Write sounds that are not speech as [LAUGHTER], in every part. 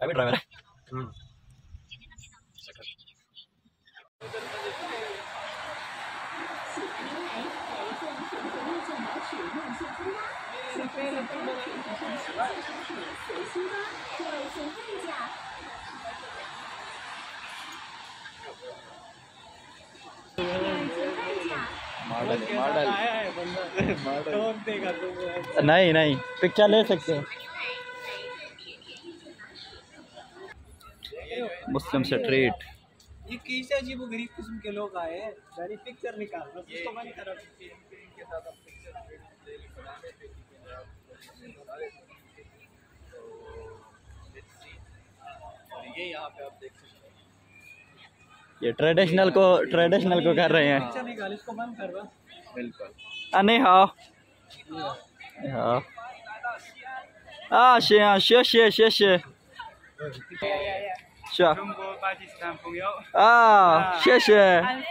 میں بھی ڈرائیور نہیں نہیں پکچر لے سکتے ہیں مسلم سٹریٹ یہ غریب قسم کے لوگ آئے ہیں؟ یعنی پکچر نکال یہ ٹریڈیشنل کو ٹریڈیشنل کو کر رہے ہیں۔ بالکل۔ نہیں ہاں ہاں شیش Sure. Trung Quốc, Pakistan 朋友。啊，谢谢。来，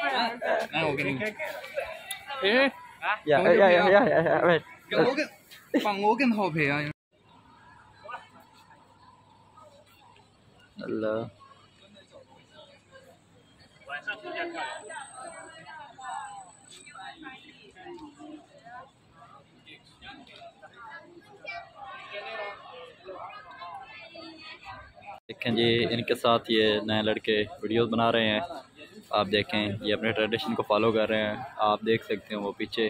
我给你。诶。呀呀呀呀呀呀！喂。我跟，帮我跟好陪啊。Hello。晚上不见了。دیکھیں جی ان کے ساتھ یہ نئے لڑکے ویڈیوز بنا رہے ہیں۔ آپ دیکھیں، یہ اپنے ٹریڈیشن کو فالو کر رہے ہیں۔ آپ دیکھ سکتے ہیں وہ پیچھے۔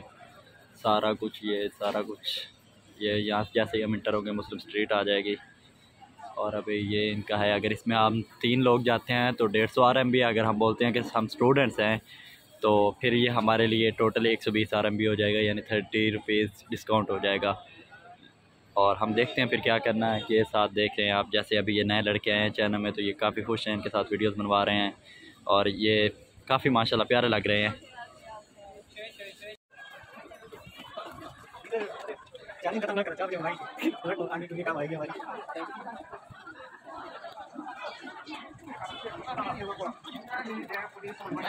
سارا کچھ یہ، سارا کچھ یہ، یہاں جیسے ہی ہم انٹر ہو گئے مسلم اسٹریٹ آ جائے گی۔ اور ابھی یہ ان کا ہے، اگر اس میں ہم تین لوگ جاتے ہیں تو ڈیڑھ سو آر ایم بی اگر ہم بولتے ہیں کہ ہم اسٹوڈنٹس ہیں، تو پھر یہ ہمارے لیے ٹوٹل ایک سو بیس آر ایم بی ہو جائے گا یعنی تھرٹی روپیز ڈسکاؤنٹ ہو جائے گا۔ اور ہم دیکھتے ہیں پھر کیا کرنا ہے کہ ساتھ دیکھ رہے ہیں آپ۔ جیسے ابھی یہ نئے لڑکے آئے ہیں چینل میں تو یہ کافی خوش ہیں، ان کے ساتھ ویڈیوز بنوا رہے ہیں۔ اور یہ کافی ماشاءاللہ پیارے لگ رہے ہیں۔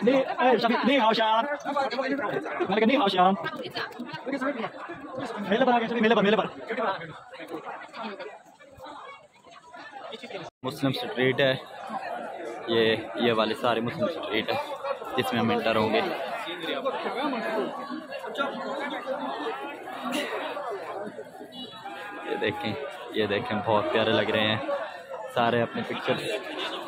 你哎，你好香！那个你好香！没了吧？没了吧？没了吧？مسلم سٹریٹ ہے یہ یہ والے سارے مسلم سٹریٹ ہے جس میں ہم انٹر ہوں گے یہ دیکھیں یہ دیکھیں بہت پیارے لگ رہے ہیں سارے اپنے پکچر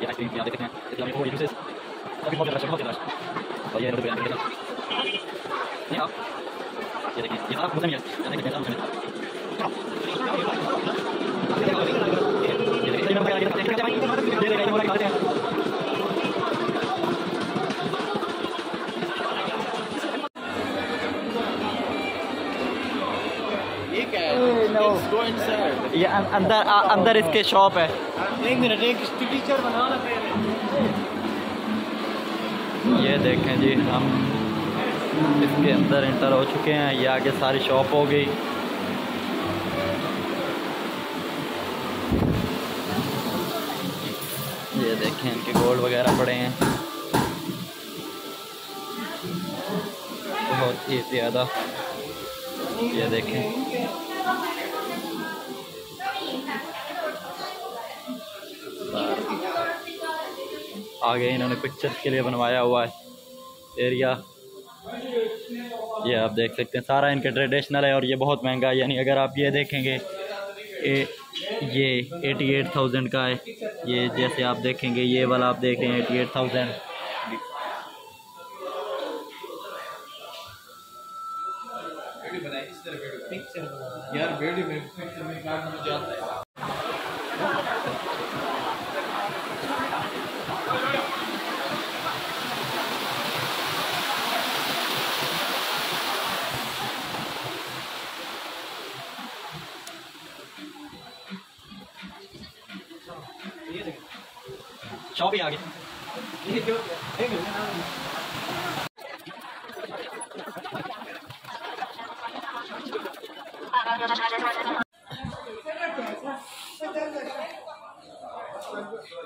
یہ آئس کریم یہاں دیکھتے ہیں اسلامی فوڈ یوزز کافی بہت زیادہ بہت زیادہ اور یہ نوڈل بریانی یہ آپ یہ دیکھیں یہ آپ موسم ہے یعنی کہ جیسا موسم ہے یہ اندر اندر اس کے شاپ ہے۔ یہ دیکھیں جی ہم اس کے اندر انٹر ہو چکے ہیں۔ یہ آگے ساری شاپ ہو گئی۔ یہ دیکھیں ان کے گولڈ وغیرہ پڑے ہیں۔ بہت ہی زیادہ۔ یہ دیکھیں۔ آگے انہوں نے پکچر کے لیے بنوایا ہوا ہے۔ ایریا یہ آپ دیکھ سکتے ہیں، سارا ان کے ٹریڈیشنل ہے اور یہ بہت مہنگا ہے۔ یعنی اگر آپ یہ دیکھیں گے یہ ایٹی ایٹ تھاؤزینڈ کا ہے۔ یہ جیسے آپ دیکھیں گے، یہ والا آپ دیکھ رہے ہیں ایٹی ایٹ تھاؤزینڈ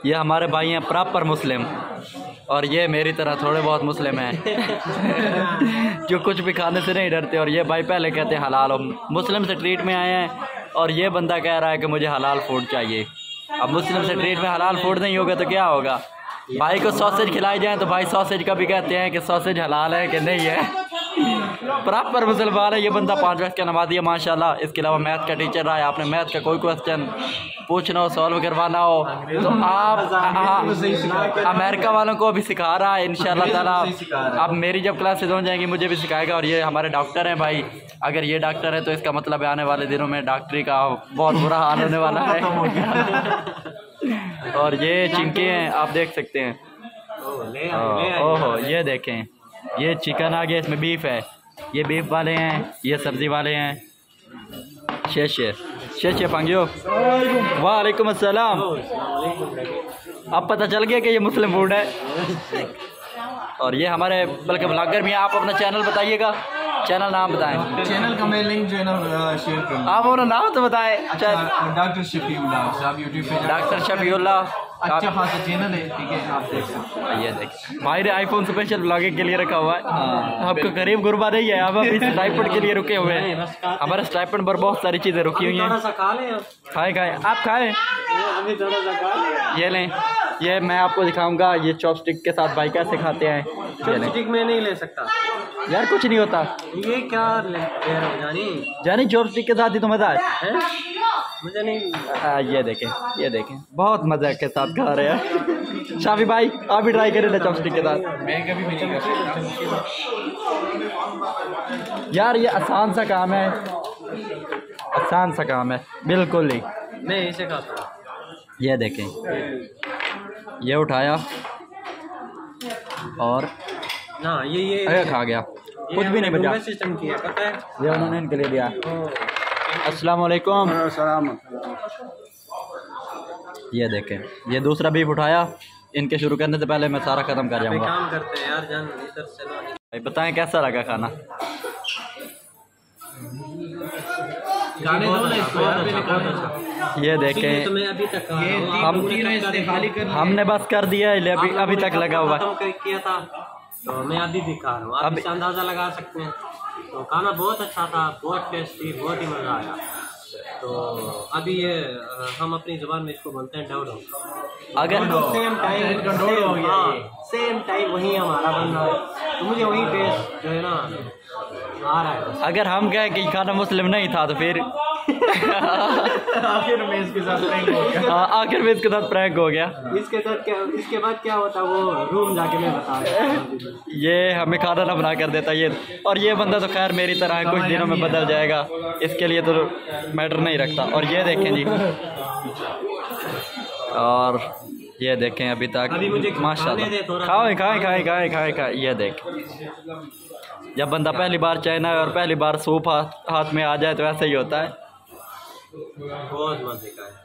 یہ ہمارے بھائی ہیں پراپر مسلم اور یہ میری طرح تھوڑے بہت مسلم ہیں. [LAUGHS] جو کچھ بھی کھانے سے نہیں ڈرتے اور یہ بھائی پہلے کہتے ہیں حلال. مسلم سے ٹریٹ میں آئے ہیں اور یہ بندہ کہہ رہا ہے کہ مجھے حلال فوڈ چاہیے. اب مسلم سے ٹریٹ میں حلال فوڈ نہیں ہوگا تو کیا ہوگا؟ بھائی کو سوسیج کھلائے جائیں تو بھائی سوسیج کا بھی کہتے ہیں کہ سوسیج حلال ہے کہ نہیں ہے؟ پراپر مسلمان ہے یہ بندہ پانچ وقت کا نمازی ہے ماشاءاللہ۔ اس کے علاوہ میتھ کا ٹیچر رہا ہے آپ نے میتھ کا کوئی کوسچن پوچھنا ہو سالو کروانا ہو تو آپ امریکہ والوں کو ابھی سکھا رہا ہے انشاءاللہ تعالی۔ اب میری جب کلاسز ہو جائیں گی مجھے بھی سکھائے گا اور یہ ہمارے ڈاکٹر ہیں بھائی۔ اگر یہ ڈاکٹر ہے تو اس کا مطلب ہے آنے والے دنوں میں ڈاکٹری کا بہت برا حال ہونے والا ہے۔ اور یہ چنکے ہیں آپ دیکھ سکتے ہیں۔ اوہو یہ دیکھیں۔ یہ چکن آ گیا اس میں بیف ہے۔ یہ بیف والے ہیں، یہ سبزی والے ہیں۔ شیش شیش شیش شیف پانگیو۔ وعلیکم السلام۔ اب پتہ چل گیا کہ یہ مسلم فوڈ ہے۔ اور یہ ہمارے بلکہ بلاگر بھی ہیں، آپ اپنا چینل بتائیے گا۔ چینل نام بتائیں چینل کا میں لنک چینل شیئر کروں آپ انہوں نام تو بتائیں ڈاکٹر شفیع اللہ صاحب یوٹیوب پہ ڈاکٹر شفیع اللہ اچھا خاصا چینل ہے ٹھیک ہے آپ دیکھ سکتے ماہر آئی فون اسپیشل بلاگنگ کے لیے رکھا ہوا ہے آپ کو قریب غربہ نہیں ہے آپ اس اسٹائپن کے لیے رکے ہوئے ہیں ہمارے اسٹائپن پر بہت ساری چیزیں رکھی ہوئی ہیں کھائیں کھائیں آپ کھائیں یہ لیں یہ میں آپ کو دکھاؤں گا یہ چاپ سٹک کے ساتھ بھائی کیسے کھاتے ہیں۔ سٹک میں نہیں لے سکتا۔ یار کچھ نہیں ہوتا۔ یہ کیا جانی؟ چاپ سٹک کے ساتھ ہی تو مزہ ہے۔ مجھے نہیں۔ یہ دیکھیں یہ دیکھیں۔ بہت مزہ کے ساتھ کھا رہے ہیں۔ شافی بھائی آپ بھی ٹرائی کریں چاپ سٹک کے ساتھ۔ کر یار یہ آسان سا کام ہے۔ آسان سا کام ہے بالکل ہی میں اسے کھاتا یہ دیکھیں۔ یہ اٹھایا اور یہ کھا گیا۔ خود بھی نہیں بچا۔ یہ انہوں نے ان کے لیے دیا۔ السلام علیکم۔ السلام۔ یہ دیکھیں۔ یہ دوسرا بیف اٹھایا۔ ان کے شروع کرنے سے پہلے میں سارا ختم کر جاؤں گا۔ بتائیں کیسا لگا کھانا؟ یہ دیکھیں ہم نے بس کر دیا ابھی تک لگا ہوا تھا؟ تو میں ابھی دکھا رہا ہوں آپ سے اندازہ لگا سکتے ہیں۔ تو کھانا بہت اچھا تھا بہت ٹیسٹی بہت ہی مزہ آیا۔ تو ابھی یہ ہم اپنی زبان میں اس کو بولتے ہیں ڈوڈو۔ اگر سیم ٹائم سیم ٹائم وہی ہمارا بن رہا ہے۔ تو مجھے وہی ٹیسٹ جو ہے نا اگر ہم کہیں کہ کھانا مسلم نہیں تھا تو پھر آخر میں اس کے ساتھ پرینک ہو گیا۔ ہاں، آخر میں اس کے ساتھ پرینک ہو گیا۔ اس کے ساتھ اس کے بعد کیا ہوتا وہ روم جا کے میں بتا یہ ہمیں کھانا نہ بنا کر دیتا یہ اور یہ بندہ تو خیر میری طرح ہے کچھ دنوں میں بدل جائے گا۔ اس کے لیے تو میٹر نہیں رکھتا۔ اور یہ دیکھیں جی۔ اور یہ دیکھیں ابھی تک۔ ماشاء اللہ کھائیں کھائیں کھائیں کھائیں کھائیں کھائیں۔ یہ دیکھ۔ جب بندہ پہلی بار چائنا اور پہلی بار سوپ ہاتھ میں آ جائے تو ایسا ہی ہوتا ہے۔ بہت مزے کا ہے۔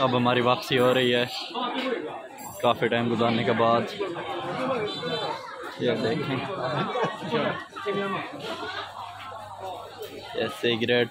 اب ہماری واپسی ہو رہی ہے۔ کافی ٹائم گزارنے کے بعد۔ یہ دیکھیں۔ سگریٹ